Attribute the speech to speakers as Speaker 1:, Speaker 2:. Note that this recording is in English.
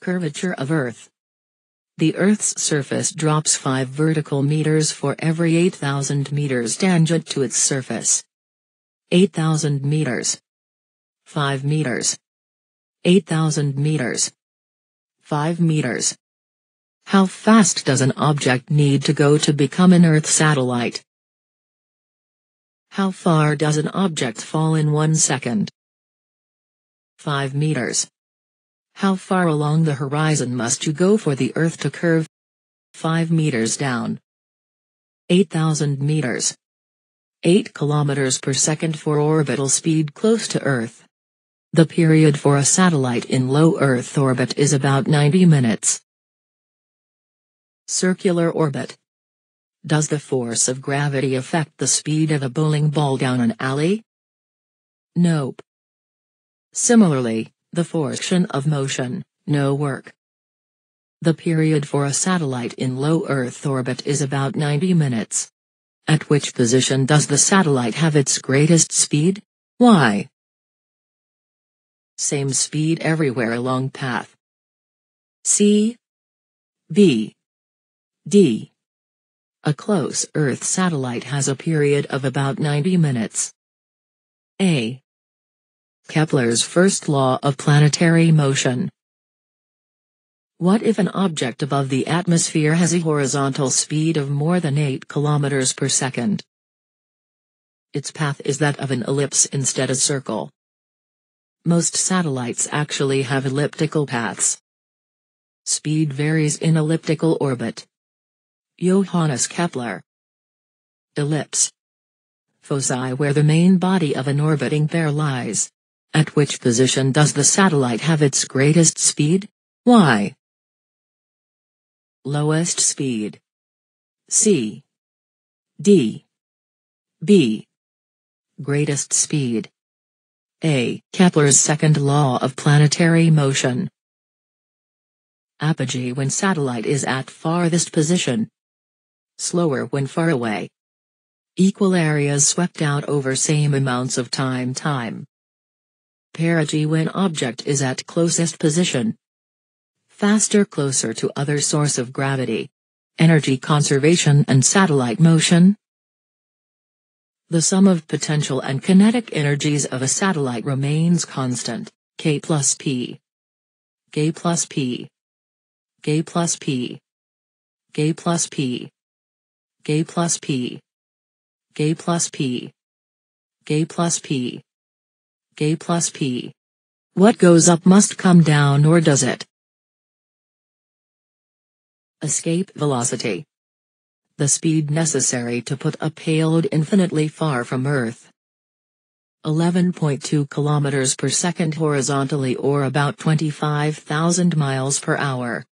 Speaker 1: Curvature of Earth The Earth's surface drops 5 vertical meters for every 8,000 meters tangent to its surface. 8,000 meters. 5 meters. 8,000 meters. 5 meters. How fast does an object need to go to become an Earth satellite? How far does an object fall in one second? 5 meters. How far along the horizon must you go for the Earth to curve? 5 meters down. 8,000 meters. 8 kilometers per second for orbital speed close to Earth. The period for a satellite in low Earth orbit is about 90 minutes. Circular orbit. Does the force of gravity affect the speed of a bowling ball down an alley? Nope. Similarly, the forcetion of motion, no work. The period for a satellite in low Earth orbit is about 90 minutes. At which position does the satellite have its greatest speed? Why? Same speed everywhere along path. C. B. D. A close Earth satellite has a period of about 90 minutes. A. Kepler's first law of planetary motion. What if an object above the atmosphere has a horizontal speed of more than 8 km per second? Its path is that of an ellipse instead of a circle. Most satellites actually have elliptical paths. Speed varies in elliptical orbit. Johannes Kepler. Ellipse. Foci where the main body of an orbiting pair lies. At which position does the satellite have its greatest speed? Why? Lowest speed. C. D. B. Greatest speed. A. Kepler's second law of planetary motion. Apogee when satellite is at farthest position. Slower when far away. Equal areas swept out over same amounts of time time. Perigee when object is at closest position. Faster closer to other source of gravity. Energy conservation and satellite motion. The sum of potential and kinetic energies of a satellite remains constant, K plus P. K plus P. K plus P. K plus P. K plus P. K plus P. K plus P. K plus P. What goes up must come down or does it? Escape velocity. The speed necessary to put a payload infinitely far from Earth. 11.2 kilometers per second horizontally or about 25,000 miles per hour.